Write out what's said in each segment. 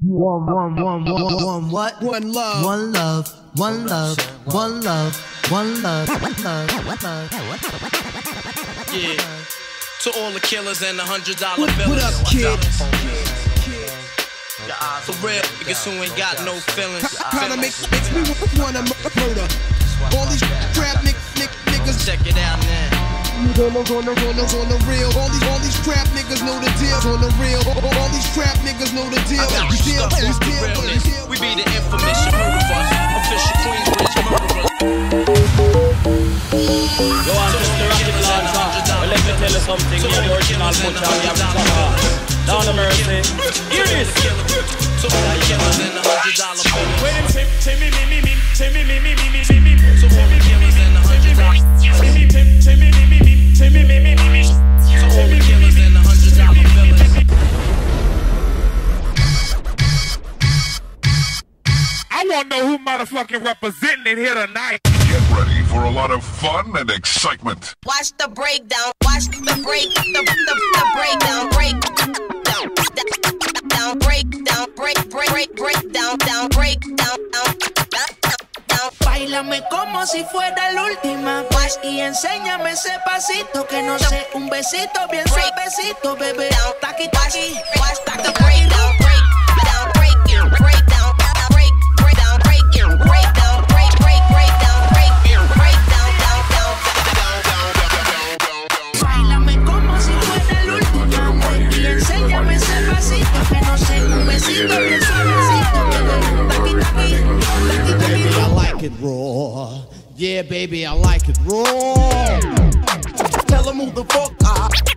One, one, one, one, one, what? One love. One love, one love, one love, one love, one love, one love. Yeah. To all the killers and the hundred dollar What, billers. what up, kid? For real, niggas who ain't got no feelings. Kinda makes, makes me wanna murder. All these crap nick, nick, niggas Check it out now. On the, on the, on the, on the real. All these, all these crap niggas know the deal. On the real. All, all these crap niggas know the deal. I got The deal, stuff the off the deal, the realness. We be the infamous murderers. Official Queensbridge murderers. Go on, Mr. Rocket Lancer. Well, let me tell you something. You're the original butcher. You have to come. Down the mercy. Hear this. Want to know who motherfucking representing it here tonight. Get ready for a lot of fun and excitement. Watch the breakdown. Watch the break. The, the, the breakdown. Break down. Down. Break down. Break. Break. Break. Break down. Down. Break down. Down. Down. Bailame como si fuera la última vez y enséñame ese pasito que no sé, un besito bien suavecito, bebé. Taqui taqui, Watch the breakdown. Break down. Break down. Break down. Break. I like it raw. Yeah, baby, I like it raw. Tell him who the fuck I,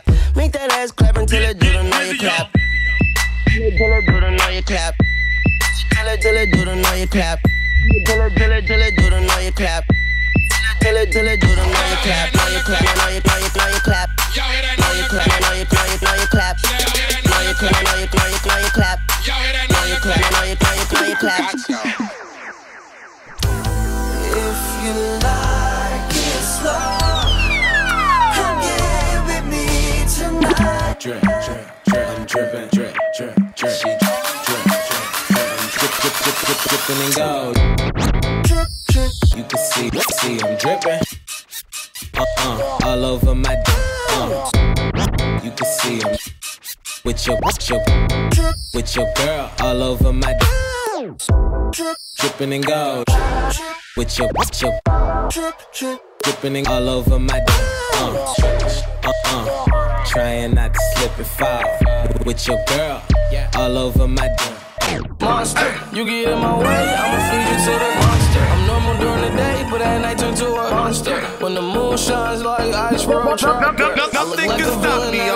clap. Make that ass clap until it do the know you clap. Till it do the know you clap. Till it till it do the know you clap. Till it till it till it do the know you clap. Till it till it do the know you clap. Know you clap. Know you clap. Gold. You can see, see I'm dripping. Uh uh, all over my dick. Uh. You can see I'm with your, with your, with your girl all over my dick. Dripping in gold. With your, with your, dripping in all over my dick. Uh, uh, uh. Trying not to slip and fall. With your girl all over my dick. Monster, you get in my way, I'ma feed you to the monster. I'm normal during the day, but at night turn to a monster. When the moon shines like ice I look Nothing can stop me.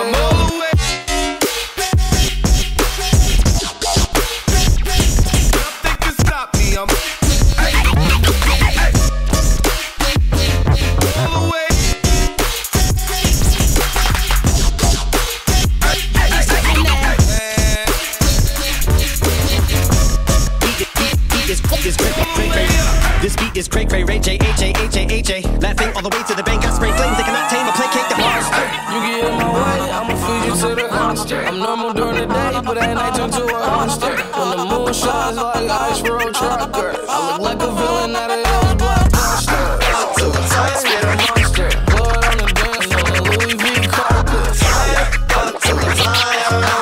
A H A H A. Laughing all the way to the bank. I spray flames. They cannot tame or placate the monster. You get in my way, I'ma feed you to the monster. I'm normal during the day, but at night turn to a monster. When the moon shines like ice road trucker, I look like a villain out of those blockbuster. To the top, get a monster. Blood on the dance floor, Louis V carpet. Up To the top,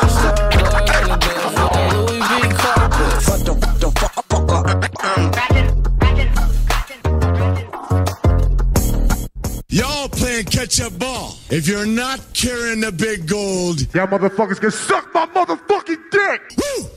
Y'all playing catch up ball. If you're not carrying the big gold, Y'all motherfuckers can suck my motherfucking dick.